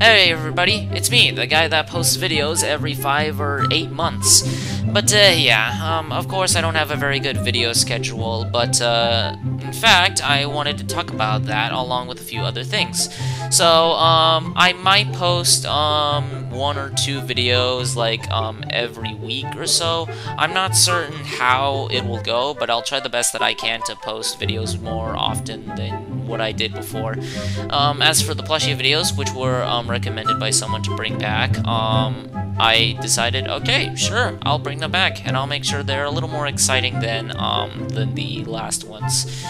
Hey everybody, it's me, the guy that posts videos every five or eight months. But uh, yeah, um, of course I don't have a very good video schedule, but uh, in fact, I wanted to talk about that along with a few other things. So, um, I might post, um, one or two videos, like, um, every week or so. I'm not certain how it will go, but I'll try the best that I can to post videos more often than what I did before. Um, as for the plushie videos, which were, um, recommended by someone to bring back, um, I decided, okay, sure, I'll bring them back, and I'll make sure they're a little more exciting than, um, than the last ones.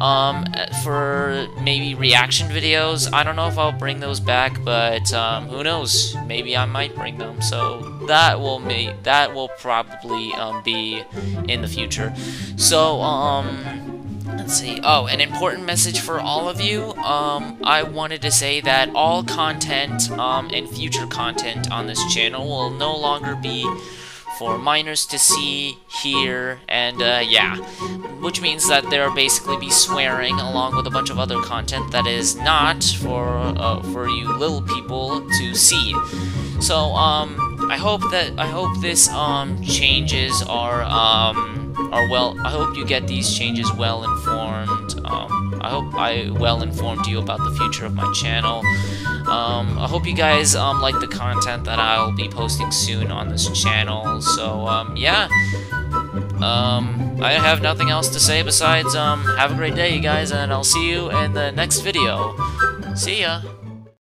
Um, for maybe reaction videos, I don't know if I'll bring those back, but, um, who knows, maybe I might bring them, so that will make, that will probably, um, be in the future. So, um, Let's see. Oh, an important message for all of you. Um, I wanted to say that all content um, and future content on this channel will no longer be for minors to see, hear, and uh, yeah. Which means that there will basically be swearing along with a bunch of other content that is not for uh, for you little people to see. So um, I hope that I hope this um changes our, um are well. I hope you get these changes well informed. Um, I hope I well informed you about the future of my channel. Um, I hope you guys um, like the content that I'll be posting soon on this channel. So um, yeah. Um, I have nothing else to say besides um, have a great day, you guys, and I'll see you in the next video. See ya.